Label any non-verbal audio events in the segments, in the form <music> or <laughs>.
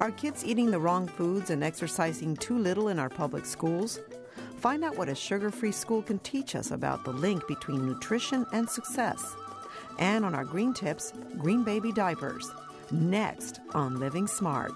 Are kids eating the wrong foods and exercising too little in our public schools? Find out what a sugar free school can teach us about the link between nutrition and success. And on our green tips, green baby diapers. Next on Living Smart.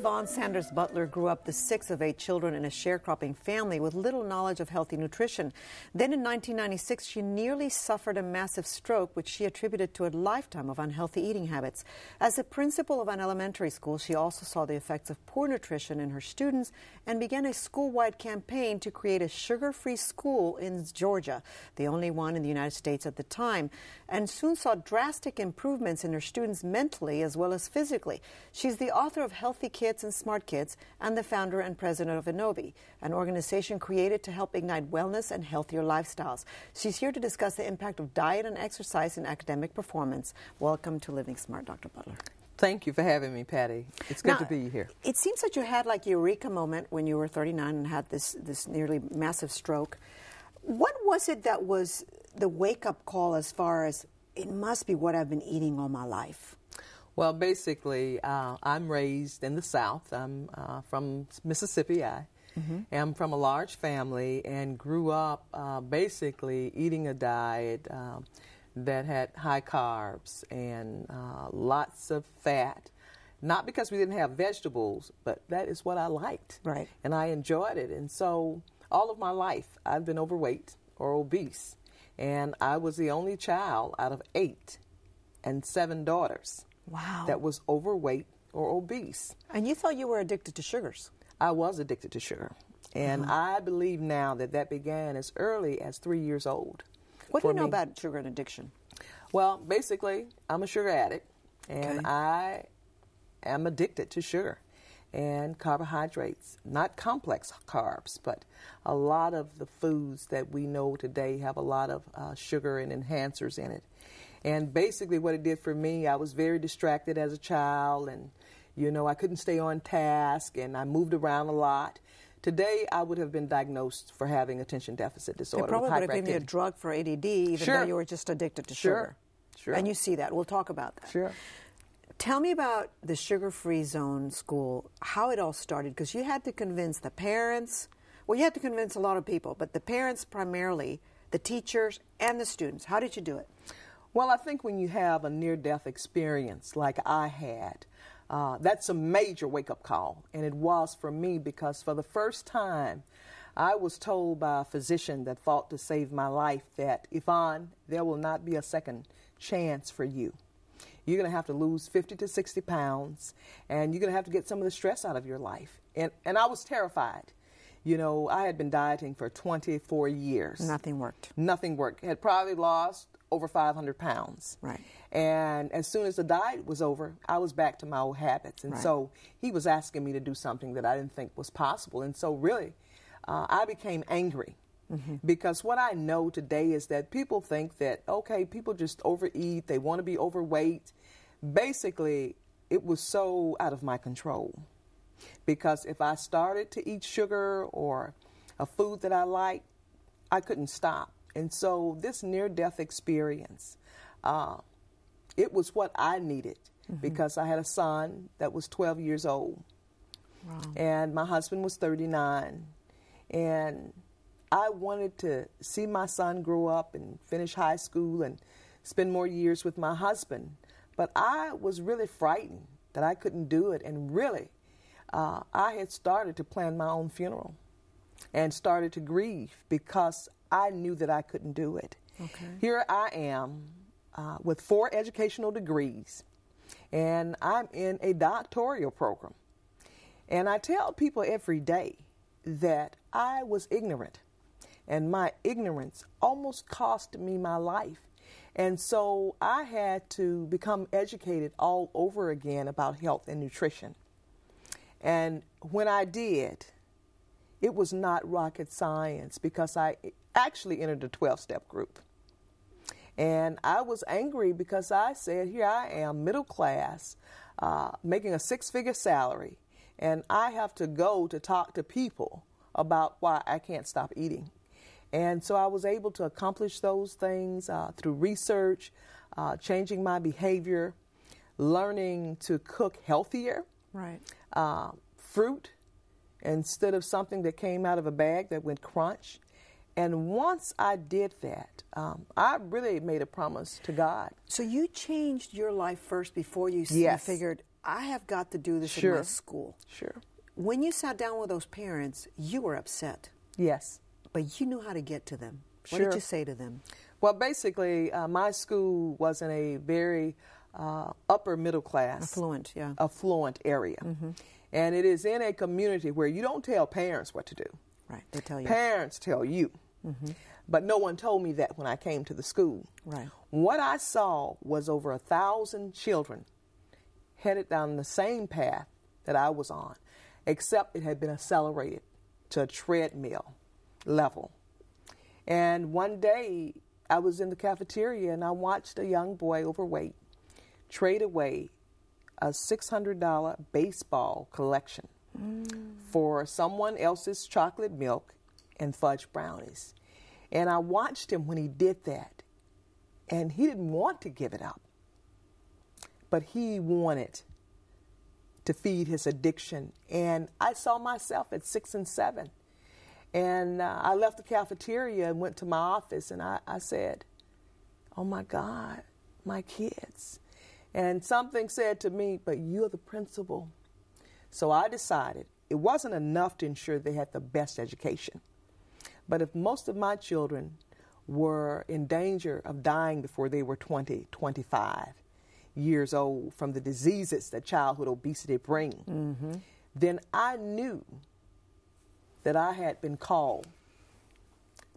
Yvonne Sanders Butler grew up the sixth of eight children in a sharecropping family with little knowledge of healthy nutrition. Then in 1996, she nearly suffered a massive stroke, which she attributed to a lifetime of unhealthy eating habits. As a principal of an elementary school, she also saw the effects of poor nutrition in her students and began a school wide campaign to create a sugar free school in Georgia, the only one in the United States at the time, and soon saw drastic improvements in her students mentally as well as physically. She's the author of Healthy Kids and Smart Kids, and the founder and president of Enovi, an organization created to help ignite wellness and healthier lifestyles. She's here to discuss the impact of diet and exercise in academic performance. Welcome to Living Smart, Dr. Butler. Thank you for having me, Patty. It's good now, to be here. It seems that you had like eureka moment when you were 39 and had this this nearly massive stroke. What was it that was the wake up call as far as it must be what I've been eating all my life? Well, basically, uh, I'm raised in the South. I'm uh, from Mississippi. I mm-hmm. am from a large family and grew up uh, basically eating a diet um, that had high carbs and uh, lots of fat. Not because we didn't have vegetables, but that is what I liked. Right. And I enjoyed it. And so all of my life, I've been overweight or obese. And I was the only child out of eight and seven daughters wow. that was overweight or obese. And you thought you were addicted to sugars? I was addicted to sugar. And uh-huh. I believe now that that began as early as three years old. What do you know me. about sugar and addiction? Well, basically, I'm a sugar addict, and okay. I am addicted to sugar and carbohydrates, not complex carbs, but a lot of the foods that we know today have a lot of uh, sugar and enhancers in it. And basically, what it did for me, I was very distracted as a child, and you know, I couldn't stay on task, and I moved around a lot. Today, I would have been diagnosed for having attention deficit disorder. They probably would have given you a drug for ADD, even sure. though you were just addicted to sure. sugar. Sure. And you see that. We'll talk about that. Sure. Tell me about the Sugar Free Zone school, how it all started, because you had to convince the parents. Well, you had to convince a lot of people, but the parents primarily, the teachers, and the students. How did you do it? Well, I think when you have a near death experience like I had, uh, that's a major wake up call. And it was for me because for the first time, I was told by a physician that fought to save my life that, Yvonne, there will not be a second chance for you. You're going to have to lose 50 to 60 pounds, and you're going to have to get some of the stress out of your life. And, and I was terrified. You know, I had been dieting for 24 years. Nothing worked. Nothing worked. Had probably lost over 500 pounds. Right. And as soon as the diet was over, I was back to my old habits. And right. so he was asking me to do something that I didn't think was possible. And so, really, uh, I became angry. Mm-hmm. Because what I know today is that people think that, okay, people just overeat, they want to be overweight. Basically, it was so out of my control. Because if I started to eat sugar or a food that I liked, I couldn't stop. And so this near death experience, uh, it was what I needed mm-hmm. because I had a son that was 12 years old. Wow. And my husband was 39. And I wanted to see my son grow up and finish high school and spend more years with my husband. But I was really frightened that I couldn't do it. And really, uh, I had started to plan my own funeral and started to grieve because I knew that I couldn't do it. Okay. Here I am uh, with four educational degrees, and I'm in a doctoral program. And I tell people every day that I was ignorant, and my ignorance almost cost me my life. And so I had to become educated all over again about health and nutrition. And when I did, it was not rocket science because I actually entered a 12 step group. And I was angry because I said, Here I am, middle class, uh, making a six figure salary, and I have to go to talk to people about why I can't stop eating. And so I was able to accomplish those things uh, through research, uh, changing my behavior, learning to cook healthier. Right. Uh, fruit instead of something that came out of a bag that went crunch. And once I did that, um, I really made a promise to God. So you changed your life first before you, Yes. figured, I have got to do this in my school. Sure. When you sat down with those parents, you were upset, Yes. but you knew how to get to them. What Sure. did you say to them? Well, basically, uh, my school was in a very uh, upper middle class, Affluent, yeah. affluent area. And it is in a community where you don't tell parents what to do. Right. They tell you. Parents tell you. Mm-hmm. But no one told me that when I came to the school. Right. What I saw was over a thousand children headed down the same path that I was on, except it had been accelerated to a treadmill level. And one day I was in the cafeteria and I watched a young boy overweight trade away a $600 baseball collection for someone else's chocolate milk and fudge brownies. And I watched him when he did that. And he didn't want to give it up, but he wanted to feed his addiction. And I saw myself at six and seven. And uh, I left the cafeteria and went to my office and I, I said, Oh my God, my kids. And something said to me, But you're the principal. So I decided it wasn't enough to ensure they had the best education. But if most of my children were in danger of dying before they were 20, 25 years old from the diseases that childhood obesity bring, mm-hmm. then I knew that I had been called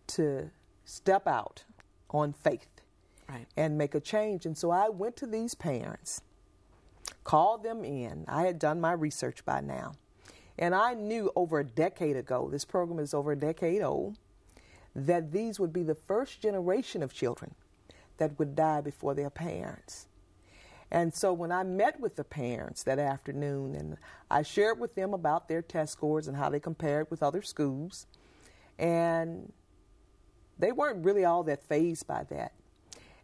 to step out on faith Right. and make a change. And so I went to these parents, called them in. I had done my research by now. And I knew over a decade ago, this program is over a decade old, that these would be the first generation of children that would die before their parents. And so when I met with the parents that afternoon and I shared with them about their test scores and how they compared with other schools, and they weren't really all that phased by that.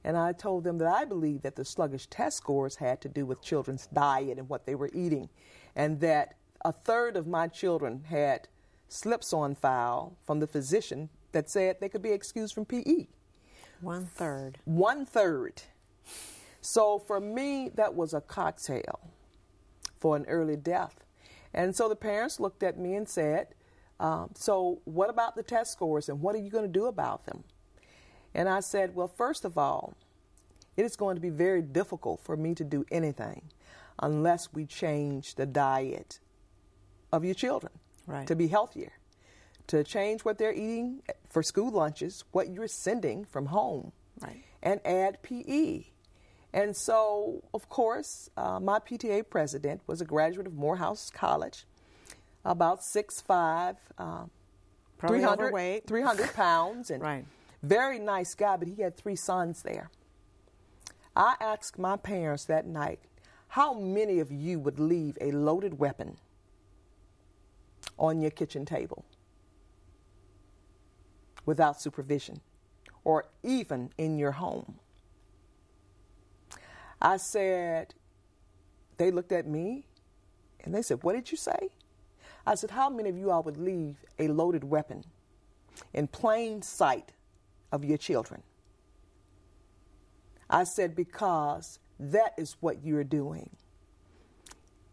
And I told them that I believed that the sluggish test scores had to do with children's diet and what they were eating, and that a third of my children had slips on file from the physician that said they could be excused from. PE. One third. One third. So for me, that was a cocktail for an early death. And so the parents looked at me and said, um, So, what about the test scores and what are you going to do about them? And I said, Well, first of all, it is going to be very difficult for me to do anything unless we change the diet of your children Right. to be healthier, to change what they're eating for school lunches, what you're sending from home, Right. and add PE. And so, of course, uh, my PTA president was a graduate of Morehouse College, about 6'5, uh, Probably 300, overweight. 300 pounds, and <laughs> Right. Very nice guy, but he had three sons there. I asked my parents that night, how many of you would leave a loaded weapon on your kitchen table without supervision or even in your home? I said, they looked at me and they said, What did you say? I said, How many of you all would leave a loaded weapon in plain sight of your children? I said, Because that is what you're doing.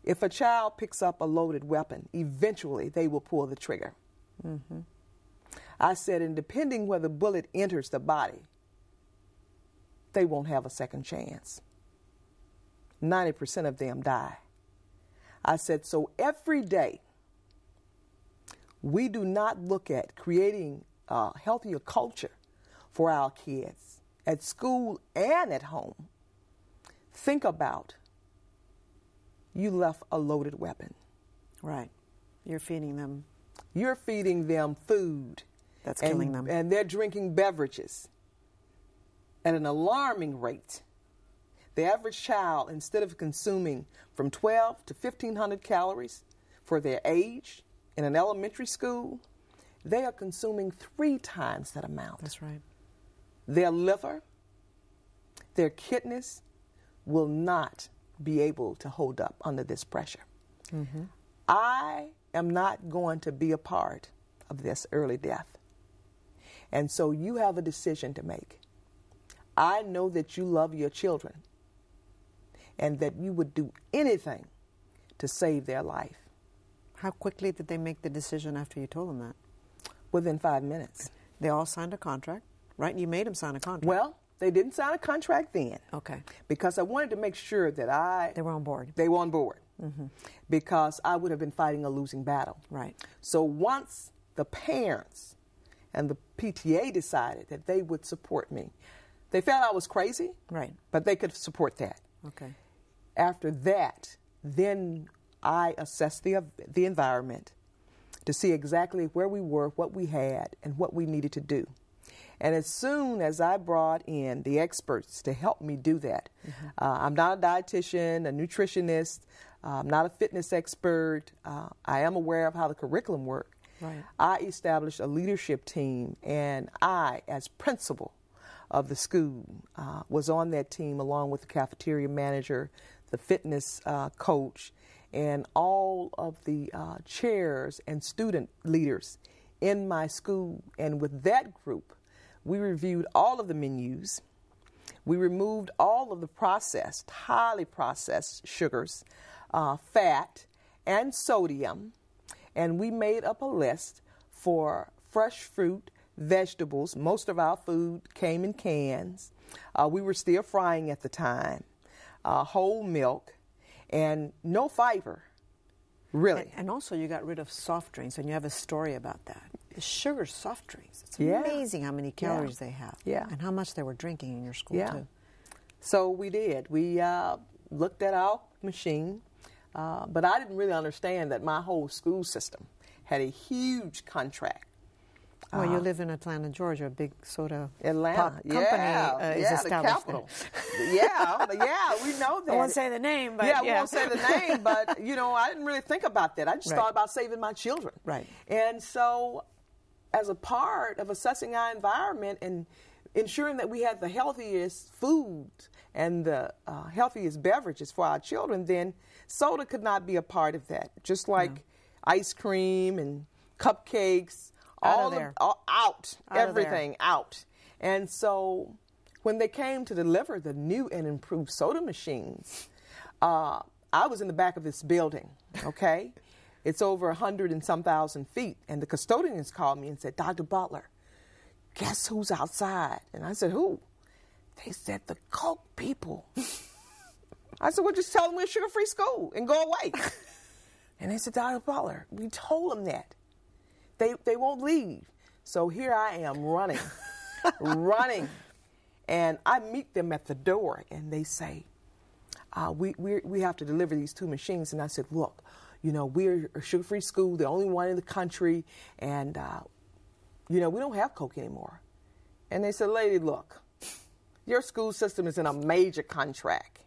If a child picks up a loaded weapon, eventually they will pull the trigger. Mm-hmm. I said, and depending where the bullet enters the body, they won't have a second chance. 90% of them die. I said, so every day we do not look at creating a healthier culture for our kids at school and at home. Think about you left a loaded weapon. Right. You're feeding them. You're feeding them food. That's and, killing them. And they're drinking beverages at an alarming rate. The average child, instead of consuming from 12 to 1500 calories for their age in an elementary school, they are consuming three times that amount. That's right. Their liver, their kidneys will not be able to hold up under this pressure. Mm-hmm. I am not going to be a part of this early death. And so you have a decision to make. I know that you love your children and that you would do anything to save their life. How quickly did they make the decision after you told them that? Within five minutes. They all signed a contract, right? And you made them sign a contract. Well, they didn't sign a contract then. Okay. Because I wanted to make sure that I. They were on board. They were on board. Mm-hmm. Because I would have been fighting a losing battle. Right. So once the parents and the PTA decided that they would support me, they felt I was crazy. Right. But they could support that. Okay. After that, then I assessed the, the environment to see exactly where we were, what we had, and what we needed to do. And as soon as I brought in the experts to help me do that, mm-hmm. uh, I'm not a dietitian, a nutritionist, uh, I'm not a fitness expert. Uh, I am aware of how the curriculum works. Right. I established a leadership team, and I, as principal of the school, uh, was on that team along with the cafeteria manager, the fitness uh, coach, and all of the uh, chairs and student leaders in my school. And with that group, we reviewed all of the menus. We removed all of the processed, highly processed sugars, uh, fat, and sodium. And we made up a list for fresh fruit, vegetables. Most of our food came in cans. Uh, we were still frying at the time. Uh, whole milk, and no fiber, really. And, and, also, you got rid of soft drinks, and you have a story about that. The sugar soft drinks. It's yeah. amazing how many calories yeah. they have. Yeah. And how much they were drinking in your school, yeah. too. So we did. We uh, looked at our machine, uh, but I didn't really understand that my whole school system had a huge contract well, uh, you live in Atlanta, Georgia. A big soda Atlanta. pop company yeah, uh, is yeah, established. The capital. yeah, yeah, we know that. <laughs> I won't say the name, but yeah, yeah. I won't say the name, but you know, I didn't really think about that. I just <laughs> right. thought about saving my children. Right. And so, as a part of assessing our environment and ensuring that we have the healthiest food and the uh, healthiest beverages for our children, then soda could not be a part of that. Just like no. ice cream and cupcakes out all of. Of, all, out, out everything out. And so when they came to deliver the new and improved soda machines, uh, I was in the back of this building, okay? It's over a hundred and some thousand feet. And the custodians called me and said, Dr. Butler, guess who's outside? And I said, Who? They said, The Coke people. <laughs> I said, Well, just tell them we're a sugar free school and go away. <laughs> and they said, Dr. Butler, we told them that. They, they won't leave. So here I am running, <laughs> running. And I meet them at the door and they say, uh, we, we, we have to deliver these two machines. And I said, look, you know, we're a sugar free school, the only one in the country, and, uh, you know, we don't have Coke anymore. And they said, lady, look, your school system is in a major contract.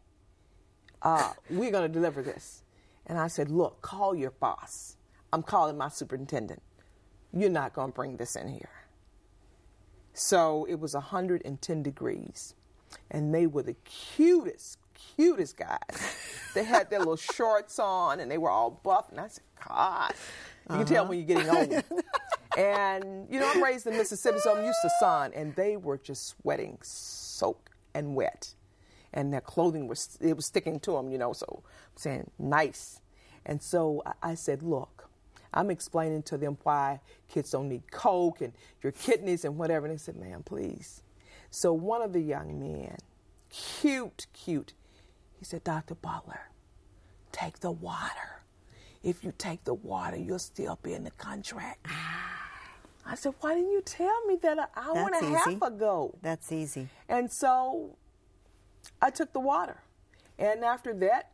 Uh, we're going to deliver this. And I said, look, call your boss. I'm calling my superintendent you're not going to bring this in here. So it was 110 degrees, and they were the cutest, cutest guys. <laughs> they had their little shorts on, and they were all buff. And I said, God, you uh-huh. can tell when you're getting old. <laughs> and you know, I'm raised in Mississippi, so I'm used to sun, and they were just sweating, soaked and wet, and their clothing was it was sticking to them, you know. So I'm saying nice, and so I said, look I'm explaining to them why kids don't need Coke and your kidneys and whatever. And they said, ma'am, please. So one of the young men, cute, cute, he said, Dr. Butler, take the water. If you take the water, you'll still be in the contract. I said, why didn't you tell me that an hour That's and a easy. half ago? That's easy. And so I took the water. And after that,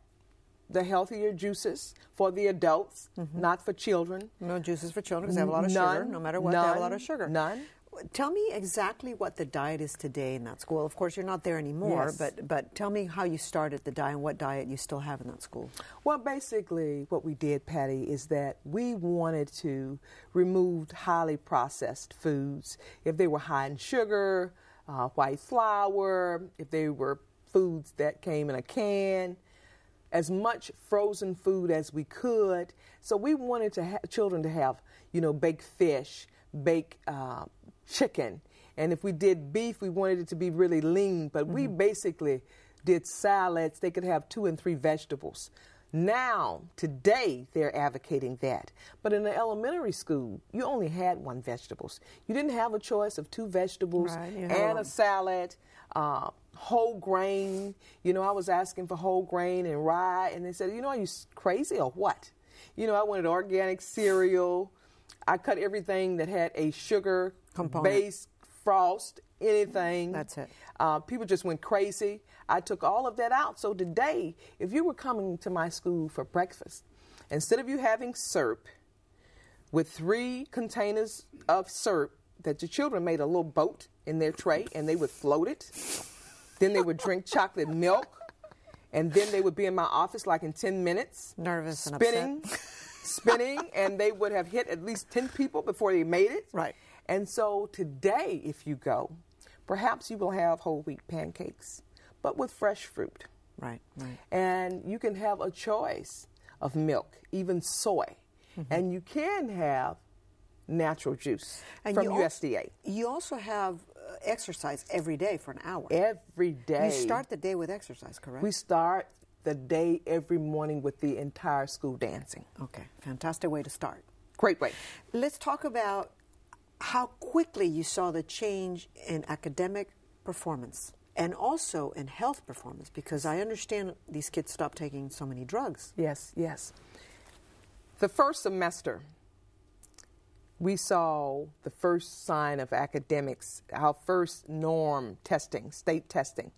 the healthier juices for the adults, mm-hmm. not for children. No juices for children because they have a lot of none, sugar. No matter what, none, they have a lot of sugar. None. Tell me exactly what the diet is today in that school. Of course, you're not there anymore, Yes. but but tell me how you started the diet and what diet you still have in that school. Well, basically, what we did, Patty, is that we wanted to remove highly processed foods. If they were high in sugar, uh, white flour, if they were foods that came in a can, as much frozen food as we could. So we wanted to ha- children to have, you know, baked fish, baked uh, chicken, and if we did beef, we wanted it to be really lean. But we basically did salads. They could have two and three vegetables. Now, today, they're advocating that. But in the elementary school, you only had one vegetables. You didn't have a choice of two vegetables Right, had and a salad, uh, whole grain. You know, I was asking for whole grain and rye, and they said, you know, are you crazy or what? You know, I wanted organic cereal. I cut everything that had a sugar Component. base, frost, anything. That's it. Uh, people just went crazy. I took all of that out. So today, if you were coming to my school for breakfast, instead of you having syrup with three containers of syrup that your children made a little boat in their tray and they would float it, then they would drink chocolate milk, and then they would be in my office like in 10 minutes. Nervous and spinning, upset. <laughs> spinning, <laughs> and they would have hit at least 10 people before they made it. Right. And so today, if you go, perhaps you will have whole wheat pancakes, but with fresh fruit. Right, right. And you can have a choice of milk, even soy. Mm-hmm. And you can have natural juice And from you USDA You also have uh, exercise every day for an hour. every day. You start the day with exercise, correct? we start the day every morning with the entire school dancing. okay, fantastic way to start. Great way. Let's talk about how quickly you saw the change in academic performance and also in health performance because I understand these kids stopped taking so many drugs. Yes, yes. The first semester, we saw the first sign of academics, our first norm testing, state testing.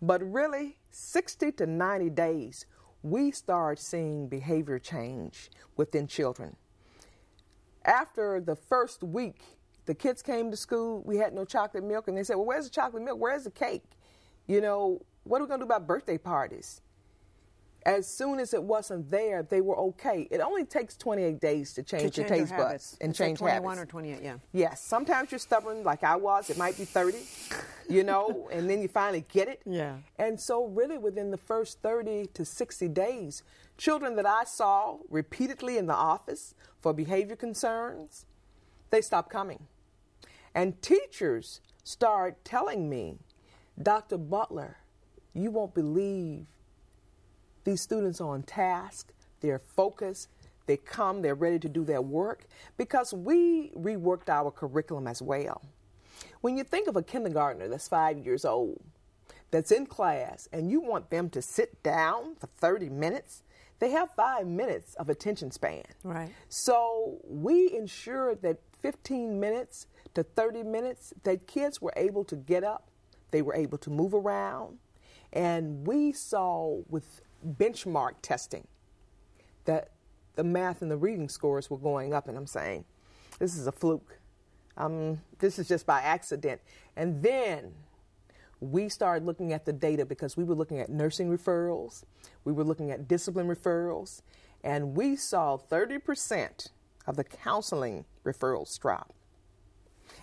But really, 60 to 90 days, we start seeing behavior change within children. After the first week, the kids came to school, we had no chocolate milk, and they said, Well, where's the chocolate milk? Where's the cake? You know, what are we going to do about birthday parties? As soon as it wasn't there, they were okay. It only takes 28 days to change, to your taste buds and It's like change 21 habits. or 28, yeah. Yes, sometimes you're stubborn like I was. It might be 30, you know, <laughs> and then you finally get it. Yeah. And so, really, within the first 30 to 60 days, children that I saw repeatedly in the office for behavior concerns, they stopped coming. And teachers start telling me, Dr. Butler, you won't believe these students are on task, they're focused, they come, they're ready to do their work because we reworked our curriculum as well. When you think of a kindergartner that's five years old, that's in class, and you want them to sit down for 30 minutes, they have five minutes of attention span. Right. So we ensured that 15 minutes to 30 minutes, that kids were able to get up, they were able to move around, and we saw with benchmark testing that the math and the reading scores were going up, and I'm saying, this is a fluke. Um, this is just by accident. And then we started looking at the data because we were looking at nursing referrals, we were looking at discipline referrals, and we saw 30% of the counseling referrals drop.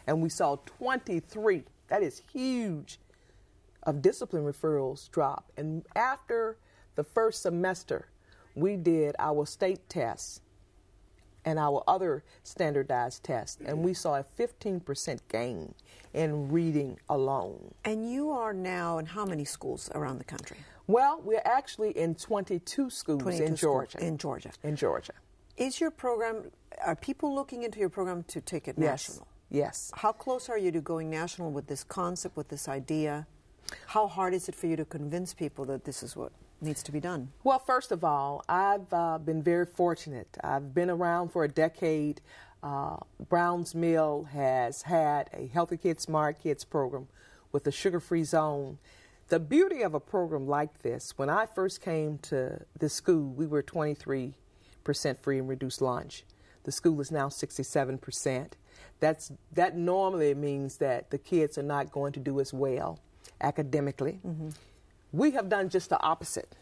And we saw 23, that is huge, of discipline referrals drop. And after the first semester, we did our state tests and our other standardized tests, and we saw a 15% gain in reading alone. And you are now in how many schools around the country? Well, we're actually in 22 schools 22 in schools Georgia. in Georgia. In Georgia. Is your program, are people looking into your program to take it Yes. national? Yes. How close are you to going national with this concept, with this idea? How hard is it for you to convince people that this is what needs to be done? Well, first of all, I've uh, been very fortunate. I've been around for a decade. Uh, Browns Mill has had a Healthy Kids, Smart Kids program with a sugar free zone. The beauty of a program like this, when I first came to this school, we were 23% free and reduced lunch. The school is now 67%. that's that normally means that the kids are not going to do as well academically. Mm-hmm. We have done just the opposite.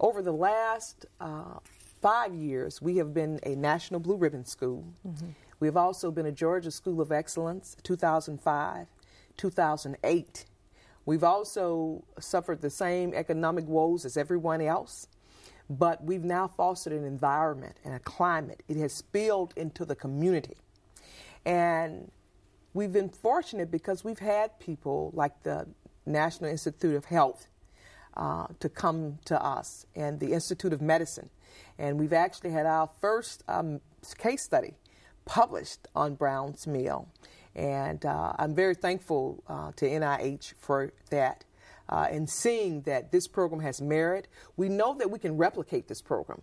Over the last uh, five years, we have been a National Blue Ribbon School. Mm-hmm. We've also been a Georgia School of Excellence, 2005, 2008. We've also suffered the same economic woes as everyone else, but we've now fostered an environment and a climate. It has spilled into the community. And we've been fortunate because we've had people like the National Institute of Health uh, to come to us and the Institute of Medicine and we've actually had our first um, case study published on Browns Mill. And uh, I'm very thankful uh, to NIH for that. Uh, and seeing that this program has merit, we know that we can replicate this program.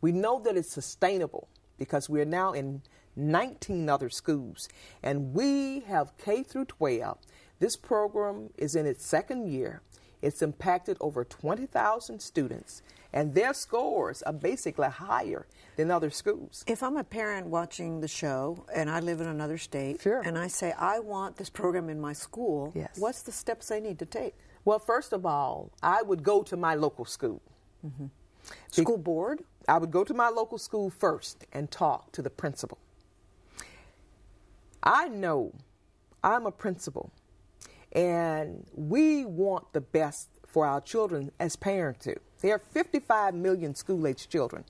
We know that it's sustainable because we are now in 19 other schools, and we have K through 12. This program is in its second year. It's impacted over 20,000 students, and their scores are basically higher than other schools. If I'm a parent watching the show and I live in another state, sure. and I say I want this program in my school, yes. what's the steps I need to take? Well, first of all, I would go to my local school. Mm-hmm. School board? I would go to my local school first and talk to the principal. I know I'm a principal, and we want the best for our children as parents do. There are 55 million school age children.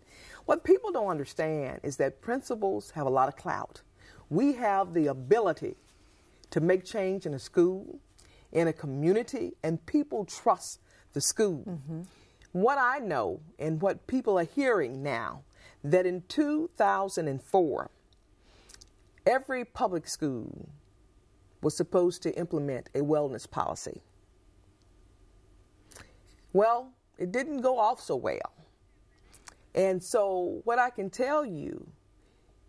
What people don't understand is that principals have a lot of clout. We have the ability to make change in a school, in a community, and people trust the school. Mm-hmm. What I know and what people are hearing now that in 2004, every public school was supposed to implement a wellness policy. Well, it didn't go off so well. And so, what I can tell you,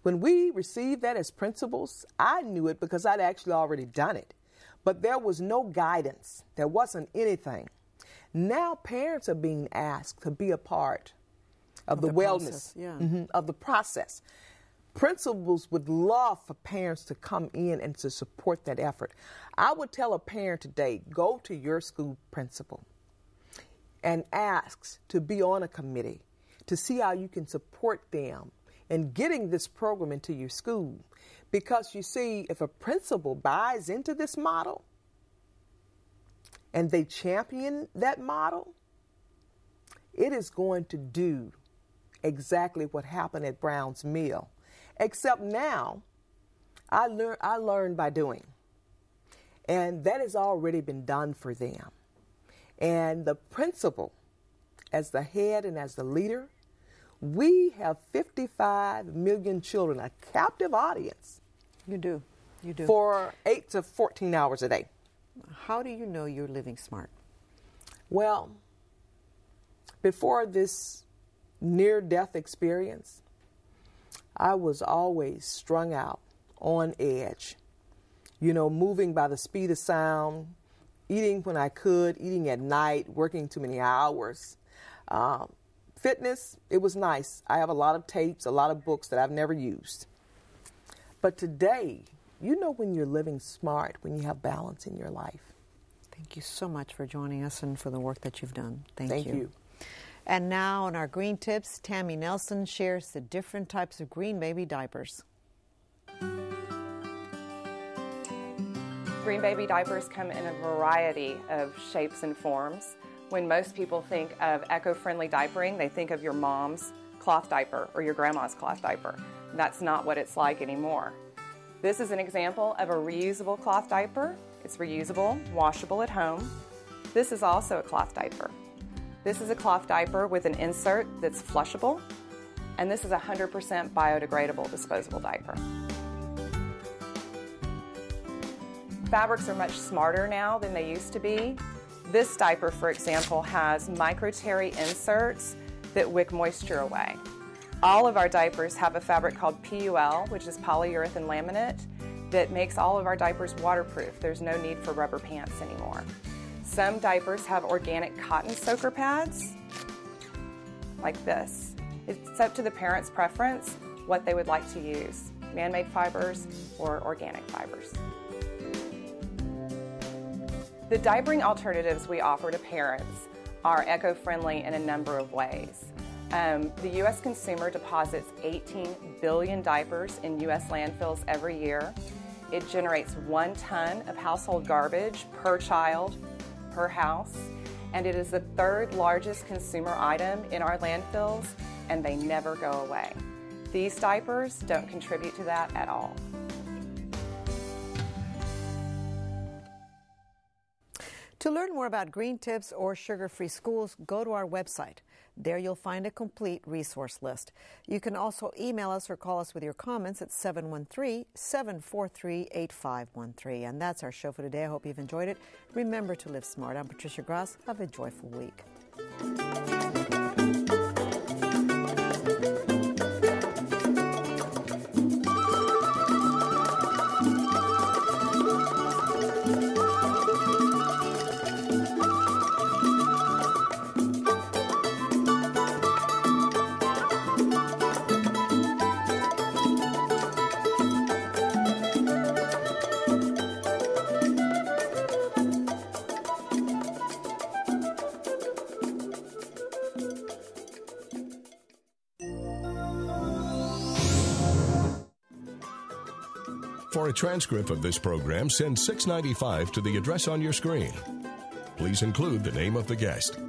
when we received that as principals, I knew it because I'd actually already done it. But there was no guidance, there wasn't anything. Now, parents are being asked to be a part of, of the, the, wellness yeah. mm-hmm, of the process. Principals would love for parents to come in and to support that effort. I would tell a parent today go to your school principal and asks to be on a committee to see how you can support them in getting this program into your school. Because you see, if a principal buys into this model and they champion that model, it is going to do exactly what happened at Brown's Mill. Except now, I, learn, I learned by doing. And that has already been done for them. And the principal, as the head and as the leader, we have 55 million children, a captive audience. You do. You do. For 8 to 14 hours a day. How do you know you're living smart? Well, before this near death experience, I was always strung out, on edge, you know, moving by the speed of sound, eating when I could, eating at night, working too many hours. Um, fitness, it was nice. I have a lot of tapes, a lot of books that I've never used. But today, you know when you're living smart, when you have balance in your life. Thank you so much for joining us and for the work that you've done. Thank, Thank you. you. And now, on our green tips, Tammy Nelson shares the different types of green baby diapers. Green baby diapers come in a variety of shapes and forms. When most people think of eco-friendly diapering, they think of your mom's cloth diaper or your grandma's cloth diaper. That's not what it's like anymore. This is an example of a reusable cloth diaper. It's reusable, washable at home. This is also a cloth diaper. This is a cloth diaper with an insert that's flushable, and this is a 100% biodegradable disposable diaper. Fabrics are much smarter now than they used to be. This diaper, for example, has micro-terry inserts that wick moisture away. All of our diapers have a fabric called PUL, which is polyurethane laminate, that makes all of our diapers waterproof. There's no need for rubber pants anymore. Some diapers have organic cotton soaker pads, like this. It's up to the parent's preference what they would like to use. man made fibers or organic fibers. The diapering alternatives we offer to parents are eco friendly in a number of ways. Um, the U.S. consumer deposits 18 billion diapers in U.S. landfills every year. It generates one ton of household garbage per child per house, and it is the third largest consumer item in our landfills, and they never go away. These diapers don't contribute to that at all. To learn more about green tips or sugar free schools, go to our website. There you'll find a complete resource list. You can also email us or call us with your comments at 713 743 8513. And that's our show for today. I hope you've enjoyed it. Remember to live smart. I'm Patricia Gras. Have a joyful week. Transcript of this program, send 695 to the address on your screen. Please include the name of the guest.